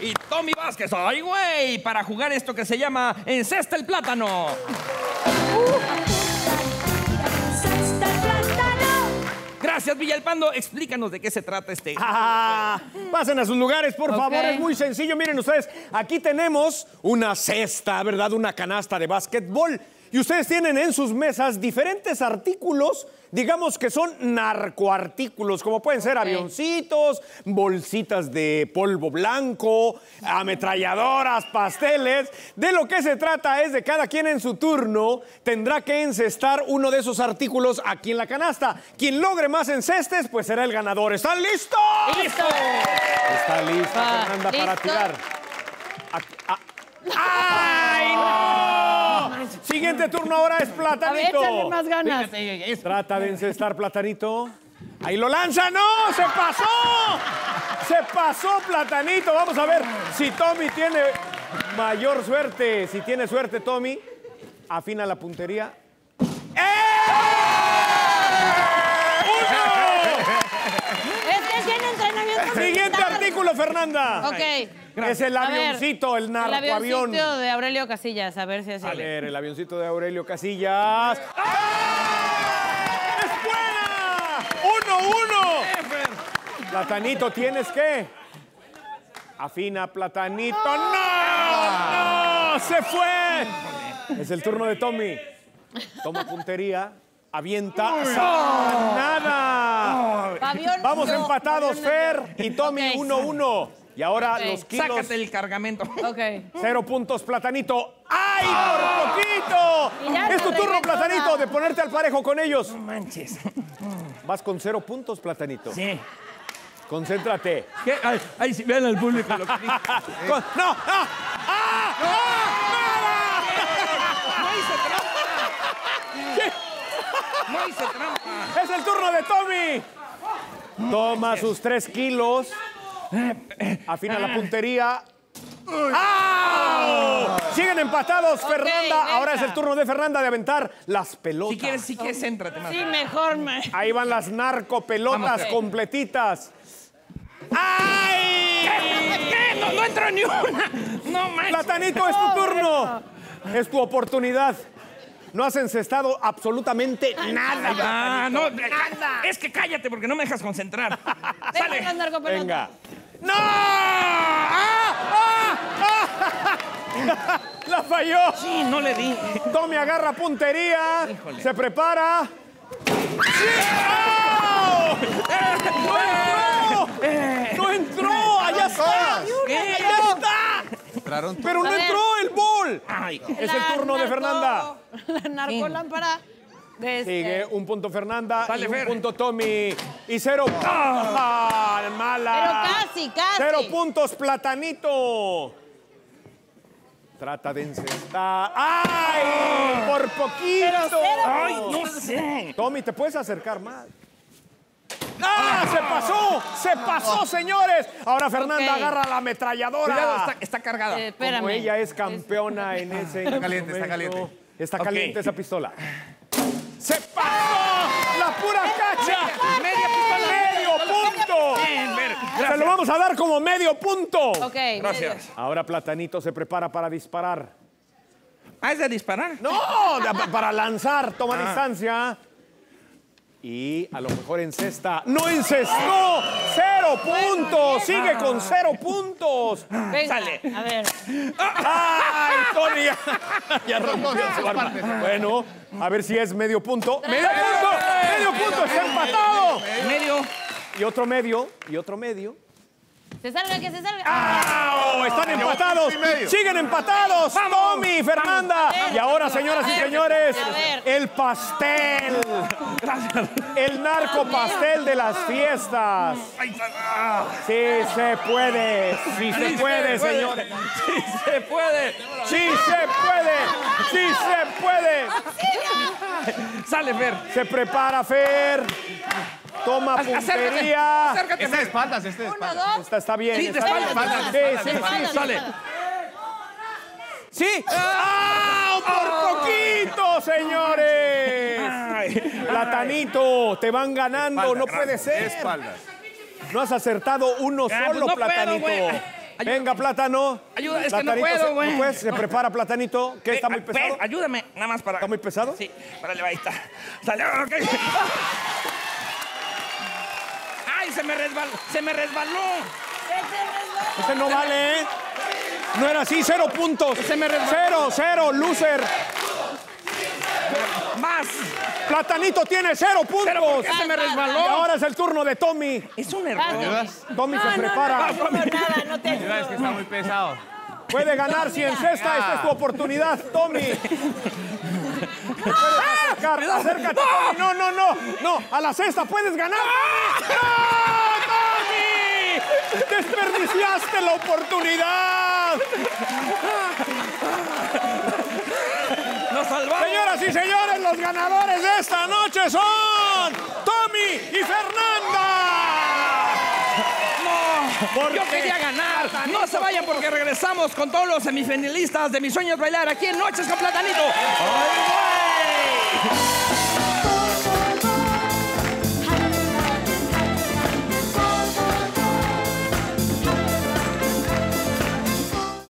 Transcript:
y Tommy Vázquez. ¡Ay, güey! Para jugar esto que se llama Encesta el Plátano. Gracias, Villalpando. Explícanos de qué se trata este. Ah, pasen a sus lugares, por favor. Es muy sencillo. Miren ustedes, aquí tenemos una cesta, ¿verdad? Una canasta de básquetbol. Y ustedes tienen en sus mesas diferentes artículos, digamos que son narcoartículos, como pueden ser avioncitos, bolsitas de polvo blanco, ametralladoras, pasteles. De lo que se trata es de cada quien en su turno tendrá que encestar uno de esos artículos aquí en la canasta. Quien logre más encestes, pues será el ganador. ¿Están listos? ¡Listo! Está lista Va, Fernanda para ¿listo? tirar. Aquí- ah. ¡Ay, no! Siguiente turno ahora es A ver, Platanito. échale más ganas. Fíjate, Trata de encestar Platanito. Ahí lo lanza, ¡no! ¡Se pasó! ¡Se pasó Platanito! Vamos a ver si Tommy tiene mayor suerte. Si tiene suerte, Tommy, afina la puntería. Es que tiene entrenamiento Siguiente artículo, Fernanda. Ok. Es el A ver, avioncito, el El narcoavión. avioncito de Aurelio Casillas, a ver si es A ver, el avioncito de Aurelio Casillas. ¡Ah! ¡Es buena! ¡Uno, uno! Platanito, ¿tienes qué? Afina, Platanito. ¡No! ¡No! ¡Se fue! Es el turno de Tommy. Toma puntería. Avienta. ¡Nada! Fabián, Vamos no, empatados, Fabián, Fer y Tommy, Ok. 1-1. Y ahora los kilos. Sácate el cargamento. Ok. Cero puntos, Platanito. ¡Ay, por poquito! Es tu turno, Platanito, de ponerte al parejo con ellos. Manches. Vas con cero puntos, Platanito. Sí. Concéntrate. ¿Qué? Ay, ay, sí, vean al público lo que. Con- ¡No! ¡Ah! ¡Ah! ¡Ah! No hice trampa. No hice trampa. ¡Es el turno de Tommy! Toma sus tres kilos. Afina la puntería. ¡Ah! Siguen empatados, Fernanda. venga. Ahora es el turno de Fernanda de aventar las pelotas. Si quieres, si quieres, céntrate más. Sí, mejor me. Ahí van las narcopelotas Vamos. completitas. ¡Ay! ¿Qué? No, no entró ni una. No manches. Platanito, es tu turno. Es tu oportunidad. No has encestado absolutamente nada. Ah, no. Es que cállate porque no me dejas concentrar. Venga, Sale. Venga. ¡No! ¡Ah! ¡Ah! ¡Ah! ¡La falló! Sí, no le di. Tommy agarra puntería. Híjole. Se prepara. ¡Sí! ¡Oh! ¡No entró! ¡No entró! ¡Allá está! ¿Qué? ¡Allá está! Pero no entró el Ay, Es el turno de Fernanda. La narcolámpara. de este- Sigue un punto Fernanda Sale, y un Fer. punto Tommy. Y cero. ¡Ah! ¡Mala! Pero casi, casi. Cero puntos, Platanito. Trata de encestar. ¡Ay! ¡Por poquito! Pero cero ay, no sé. Tommy, ¿te puedes acercar más? ¡Ah! ¡Se pasó! ¡Se pasó, señores! Ahora Fernanda Ok. agarra la ametralladora. Cuidado, está, está cargada. Eh, Como espérame. ella es campeona en ese Está caliente, está caliente. Está Ok. caliente esa pistola. ¡Se pasó! ¡La pura cacha! Media pistola. ¡Medio punto! Bien, ver. Se lo Gracias. vamos a dar como medio punto. Ok. Gracias. Ahora Platanito se prepara para disparar. Ah, es de disparar. ¡No! de- Para lanzar, toma Ah. distancia. Y a lo mejor encesta. ¡No encestó! ¡Cero puntos! ¡Sigue con cero puntos! Venga, Sale. A ver. ¡Ay, Tony! Ya, ya rompió su arma. Bueno, a ver si es medio punto. ¡Medio punto! ¡Medio punto! ¡Está empatado! Medio. Y otro medio, y otro medio. Se salga, que se salga. ¡Ah! ¡Están empatados! ¡Siguen empatados! ¡Tommy, Fernanda! Y ahora, señoras y señores, el pastel. El narco pastel de las fiestas. Sí se puede, sí se puede, señores. Sí se puede. Sí se puede, sí se puede. Sale, Fer. Se prepara Fer. Toma puntería. Acércate, Este de espaldas, este de Uno, espaldas. dos. Está, está bien. Sí, está bien. espaldas, Sí, de sí, espaldas, sí, de sale. ¡Sí! ¡Ah! ¡Por poquito, señores! Ay. Platanito, te van ganando, no puede ser. Espaldas. No has acertado uno Ah, solo, pues no Platanito. ayúdame. Venga, plátano. Ayuda, es que no Platanito, puedo, se- güey. pues, se prepara platanito. ¿Qué, está Eh, muy a- pesado? ayúdame, nada más para. ¿Está muy pesado? Sí, para ahí está. Sale, ok. ¡Ay, se me resbaló! ¡Se me resbaló! Ese no vale, ¿eh? No era así, cero puntos. Se me resbaló. Cero, cero, loser. ¡Más! Platanito tiene cero puntos. ¿Pero por qué se me Y resbaló? ahora es el turno de Tommy. Es un error. Tommy No, se no, prepara. no, no, no, nada, no te Es que está muy pesado. Puede ganar si encesta. Esta es tu oportunidad, Tommy. Puedes acercar, acércate. No, no, no. No, a la cesta puedes ganar. ¡No, Tommy! Desperdiciaste la oportunidad. ¡Nos salvamos! Señoras y señores, los ganadores de esta noche son Tommy y Fernanda. ¡No! ¡Yo quería ganar! ¡No se vayan porque regresamos con todos los semifinalistas de Mis Sueños Bailar aquí en Noches con Platanito!